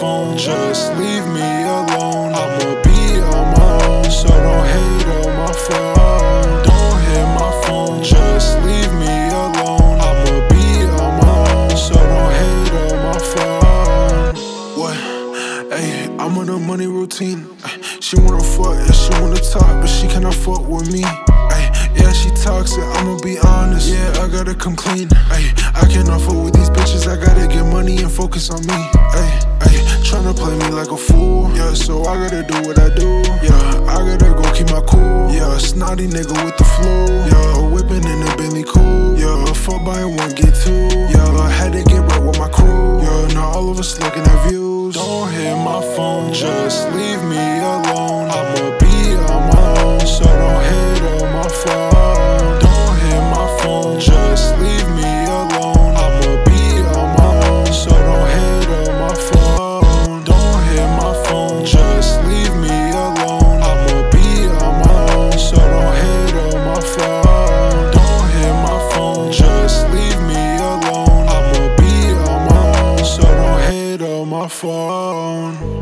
phone, just leave me alone. I'ma be on my own, so don't hate on my phone. Don't hit my phone, just leave me alone. I'ma be on my own, so don't hate on my phone. What? Hey, I'm on a money routine. She wanna fuck and she wanna talk, but she cannot fuck with me. Ay, yeah, she toxic, I'ma be honest. Yeah, I gotta come clean. Ay, I cannot fuck with these bitches, I gotta get money and focus on me. Ay, ay, gotta do what I do. Yeah, I gotta go keep my cool. Yeah, snotty nigga with the flu. Yeah, whipping in a Bentley cool. Yeah, fuck by one, get two. Yeah, I had to get right with my crew. Yeah, now all of us looking at views. Don't hit my phone, just leave me phone.